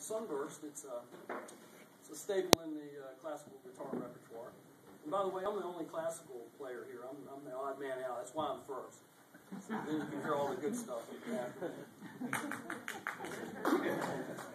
Sunburst. It's a, it's a staple in the uh, classical guitar repertoire. And by the way, I'm the only classical player here. I'm, I'm the odd man out. That's why I'm first. So then you can hear all the good stuff.